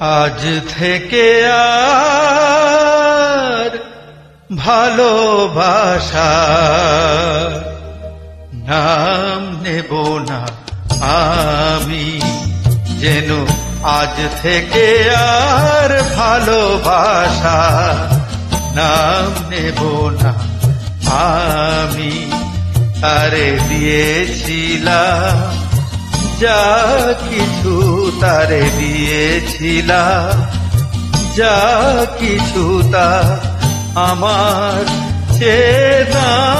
আজ থেকে আর ভালোবাসা নাম নেব না আমি যেন আজ থেকে আর ভালোবাসা নাম নেব না আমি তারে দিয়েছিলাম যা কিছু তারে দিয়েছিলা যা কিছু তা আমার চেদামি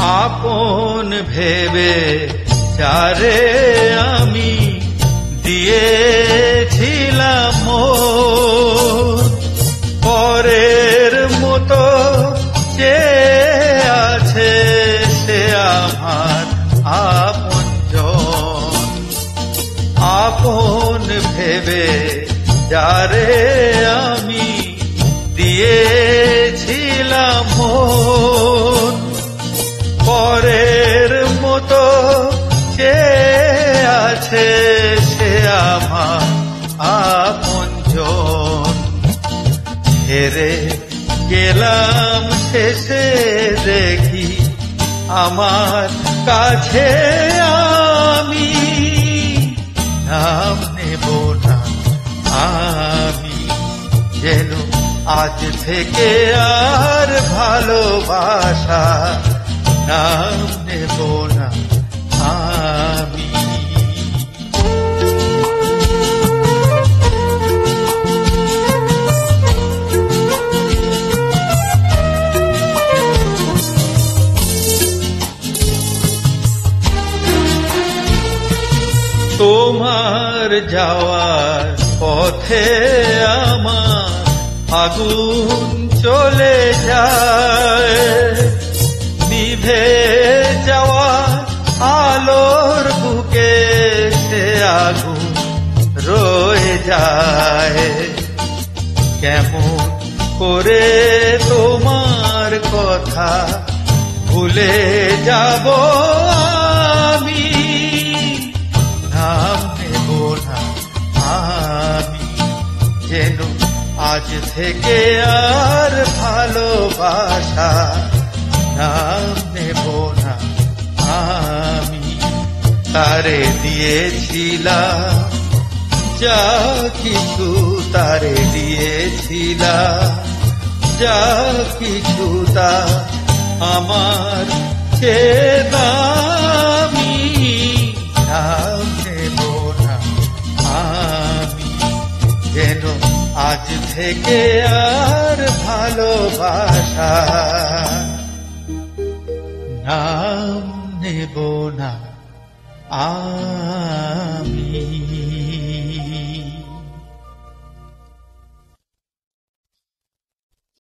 আপন ভেবে চারে আমি দিয়েছিলাম। পরের মতো যে আছে সে আমার আপন আপন ভেবে যারে আমি দিয়েছিলাম মন। হেরে গেলাম শেষে দেখি আমার কাছে আমি। নাম নেব না আমি, যেন আজ থেকে আর ভালোবাসা। নাম নেব না তোমার যাওয়ার পথে আমার আগুন চলে যায়। নিভে যাওয়া আলোর বুকে সে আগুন রয়ে যায়। কেমন করে তোমার কথা ভুলে যাব আজ থেকে আর ভালোবাসা নাম নেব না। আমি তারে দিয়েছিলাম, যা কিছু তারে দিয়েছিলাম, যা কিছু তা আমার চেদামি নাম নেব না। আমি যেন আজ থেকে আর ভালোবাসা। নাম নেব না। আমি